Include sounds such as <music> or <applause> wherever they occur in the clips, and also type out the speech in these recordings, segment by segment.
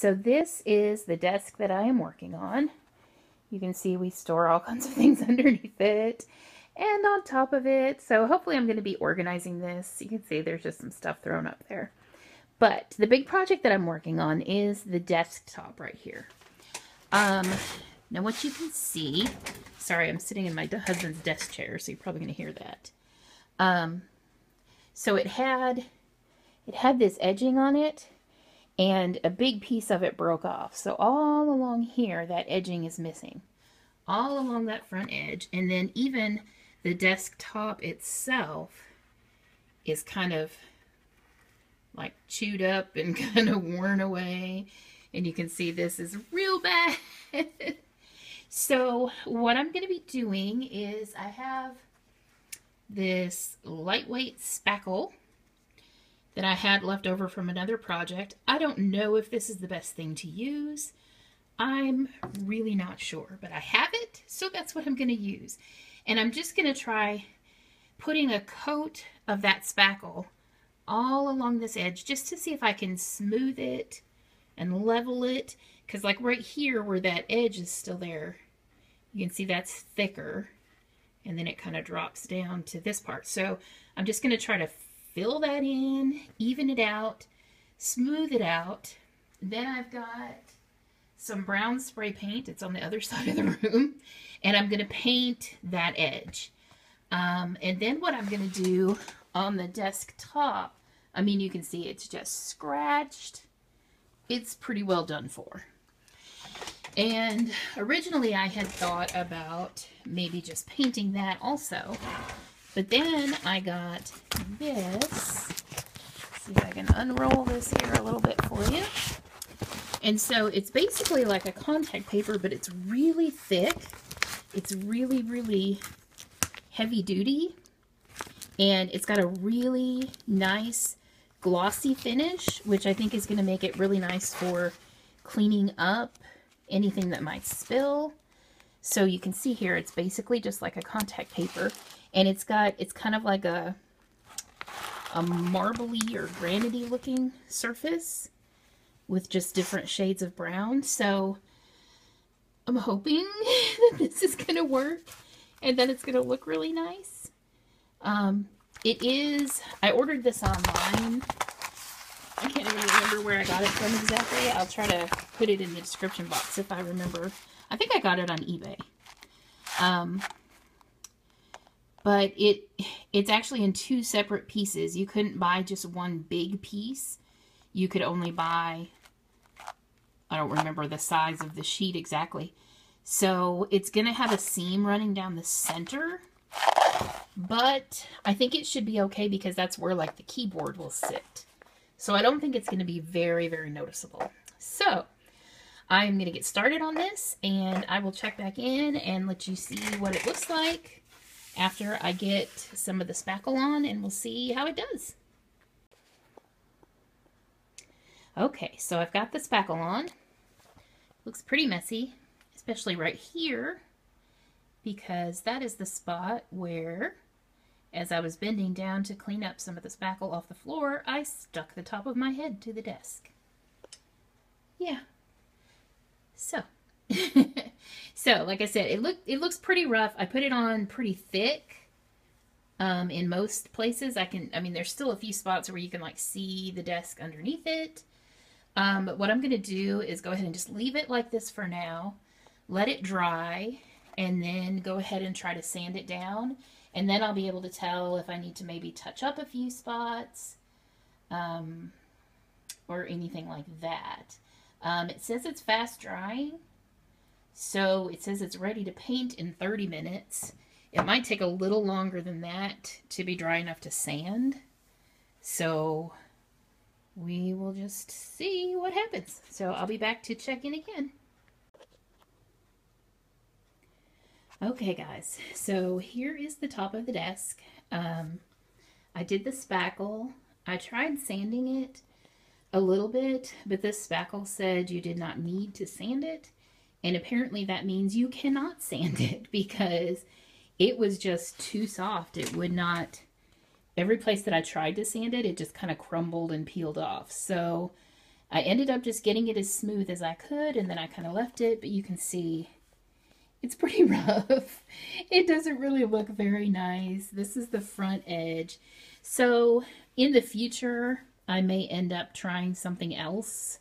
so this is the desk that I am working on. You can see we store all <laughs> kinds of things underneath it and on top of it. So hopefully I'm going to be organizing this. You can see there's just some stuff thrown up there. But the big project that I'm working on is the desktop right here. Um, now what you can see, sorry, I'm sitting in my husband's desk chair, so you're probably going to hear that. Um, so it had, it had this edging on it and a big piece of it broke off. So all along here, that edging is missing. All along that front edge. And then even the desktop itself is kind of like chewed up <laughs> and kind of worn away. And you can see this is real bad. <laughs> so what I'm going to be doing is I have this lightweight spackle that I had left over from another project. I don't know if this is the best thing to use. I'm really not sure, but I have it, so that's what I'm going to use. And I'm just going to try putting a coat of that spackle all along this edge just to see if I can smooth it and level it. Because like right here where that edge is still there, you can see that's thicker. And then it kind of drops down to this part. So I'm just going to try to fill that in, even it out, smooth it out. Then I've got some brown spray paint. It's on the other <laughs> side of the room. And I'm going to paint that edge. Um, and then what I'm going to do on the desktop, I mean, you can see it's just scratched. It's pretty well done for. And originally I had thought about maybe just painting that also. But then I got this. see if I can unroll this here a little bit for you. And so it's basically like a contact paper, but it's really thick. It's really, really heavy duty. And it's got a really nice glossy finish, which I think is going to make it really nice for cleaning up anything that might spill. So you can see here, it's basically just like a contact paper. And it's got, it's kind of like a, a marbly or granity looking surface with just different shades of brown. So I'm hoping <laughs> that this is going to work and that it's going to look really nice. Um, it is, I ordered this online. I can't even remember where I got it from exactly. I'll try to put it in the description box if I remember. I think I got it on eBay. Um, but it it's actually in two separate pieces. You couldn't buy just one big piece. You could only buy, I don't remember the size of the sheet exactly. So it's going to have a seam running down the center, but I think it should be okay because that's where like the keyboard will sit. So I don't think it's going to be very, very noticeable. So I'm going to get started on this and I will check back in and let you see what it looks like after I get some of the spackle on and we'll see how it does. Okay, so I've got the spackle on. Looks pretty messy, especially right here, because that is the spot where, as I was bending down to clean up some of the spackle off the floor, I stuck the top of my head to the desk. Yeah. So, <laughs> so, like I said, it look it looks pretty rough. I put it on pretty thick. Um, in most places, I can. I mean, there's still a few spots where you can like see the desk underneath it. Um, but what I'm going to do is go ahead and just leave it like this for now. Let it dry, and then go ahead and try to sand it down. And then I'll be able to tell if I need to maybe touch up a few spots um, or anything like that. Um, it says it's fast drying. So it says it's ready to paint in 30 minutes. It might take a little longer than that to be dry enough to sand. So we will just see what happens. So I'll be back to check in again. Okay guys, so here is the top of the desk. Um, I did the spackle. I tried sanding it a little bit, but this spackle said you did not need to sand it. And apparently that means you cannot sand <laughs> it because it was just too soft. It would not, every place that I tried to sand it, it just kind of crumbled and peeled off. So I ended up just getting it as smooth as I could and then I kind of left it, but you can see it's pretty <laughs> rough. It doesn't really look very nice. This is the front edge. So in the future, I may end up trying something else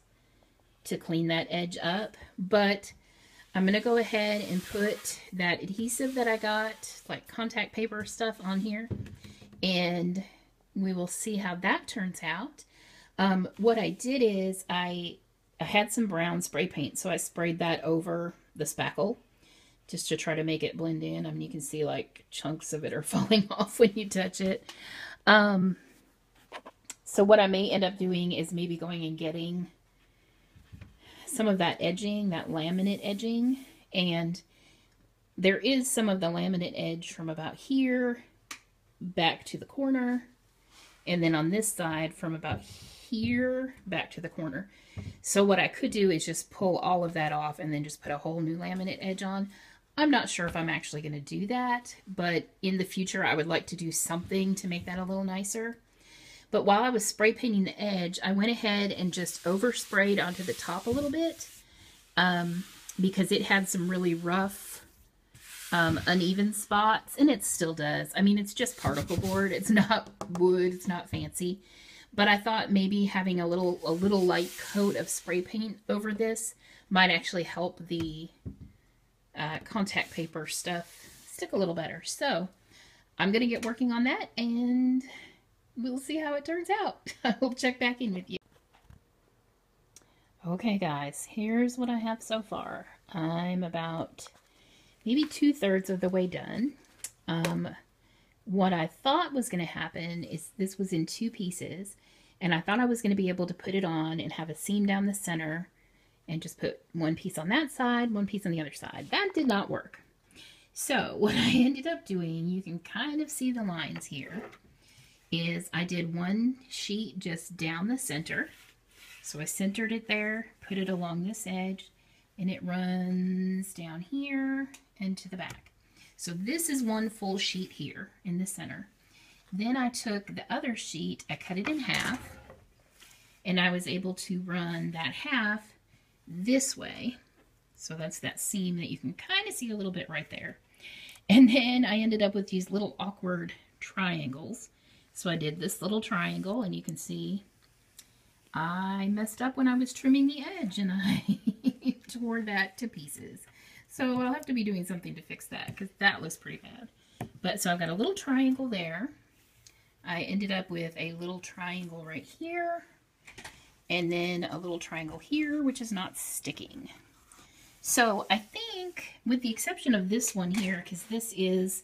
to clean that edge up, but I'm going to go ahead and put that adhesive that I got, like contact paper stuff on here, and we will see how that turns out. Um, what I did is I, I had some brown spray paint, so I sprayed that over the spackle just to try to make it blend in. I mean, you can see like chunks of it are <laughs> falling off when you touch it. Um, so what I may end up doing is maybe going and getting some of that edging, that laminate edging, and there is some of the laminate edge from about here back to the corner, and then on this side from about here back to the corner. So what I could do is just pull all of that off and then just put a whole new laminate edge on. I'm not sure if I'm actually going to do that, but in the future I would like to do something to make that a little nicer. But while I was spray painting the edge, I went ahead and just oversprayed onto the top a little bit um, because it had some really rough, um, uneven spots, and it still does. I mean, it's just particle board. It's <laughs> not wood. It's not fancy. But I thought maybe having a little a little light coat of spray paint over this might actually help the uh, contact paper stuff stick a little better. So I'm going to get working on that and we'll see how it turns out. <laughs> I'll check back in with you. Okay guys, here's what I have so far. I'm about maybe two-thirds of the way done. Um, what I thought was going to happen is this was in two pieces and I thought I was going to be able to put it on and have a seam down the center and just put one piece on that side, one piece on the other side. That did not work. So <laughs> what I ended up doing, you can kind of see the lines here, is I did one sheet just down the center. So I centered it there, put it along this edge, and it runs down here and to the back. So this is one full sheet here in the center. Then I took the other sheet, I cut it in half, and I was able to run that half this way. So that's that seam that you can kind of see a little bit right there. And then I ended up with these little awkward triangles. So I did this little triangle and you can see I messed up when I was trimming the edge and I <laughs> tore that to pieces. So I'll have to be doing something to fix that because that looks pretty bad. But so I've got a little triangle there. I ended up with a little triangle right here and then a little triangle here, which is not sticking. So I think, with the exception of this one here, because this is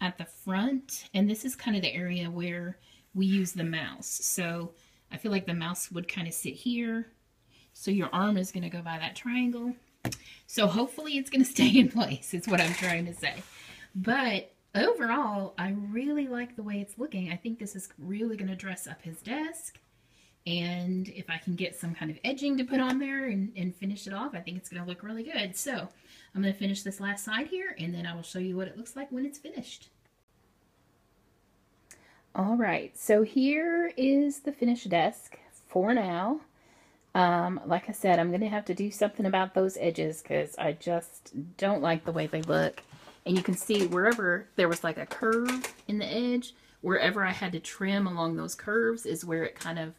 at the front, and this is kind of the area where we use the mouse. So I feel like the mouse would kind of sit here. So your arm is going to go by that triangle. So hopefully it's going <laughs> to stay in place, is what I'm trying to say. But overall, I really like the way it's looking. I think this is really going to dress up his desk. And if I can get some kind of edging to put on there and, and finish it off, I think it's going to look really good. So I'm going to finish this last side here, and then I will show you what it looks like when it's finished. All right, so here is the finished desk for now. Um, like I said, I'm going to have to do something about those edges because I just don't like the way they look. And you can see wherever there was like a curve in the edge, wherever I had to trim along those curves is where it kind of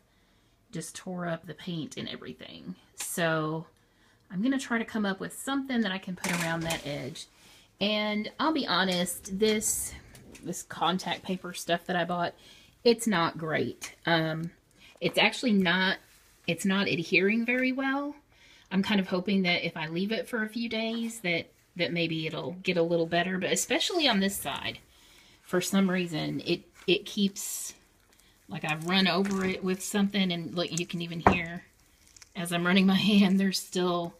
just tore up the paint and everything. So I'm going to try to come up with something that I can put around that edge. And I'll be honest, this this contact paper stuff that I bought, it's not great. Um, it's actually not, it's not adhering very well. I'm kind of hoping that if I leave it for a few days that, that maybe it'll get a little better, but especially on this side, for some reason, it, it keeps like I've run over it with something and look, you can even hear as I'm running my <laughs> hand, there's still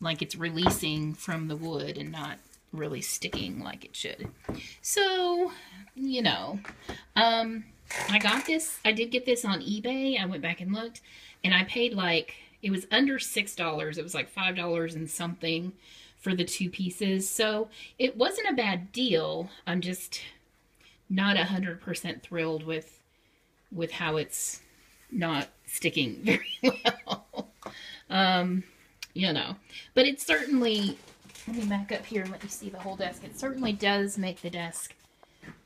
like it's releasing from the wood and not really sticking like it should. So, you know, um, I got this, I did get this on eBay. I went back and looked and I paid like, it was under $6. It was like $5 and something for the two pieces. So it wasn't a bad deal. I'm just not 100% thrilled with with how it's not sticking <laughs> very well. um, you know, but it's certainly, let me back up here and let you see the whole desk. It certainly does make the desk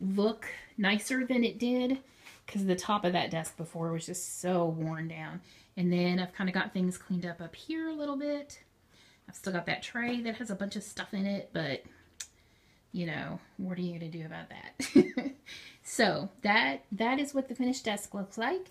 look nicer than it did because the top of that desk before was just so worn down. And then I've kind of got things cleaned up up here a little bit. I've still got that tray that has a bunch of stuff in it, but you know, what are you going to do about that? <laughs> so that that is what the finished desk looks like.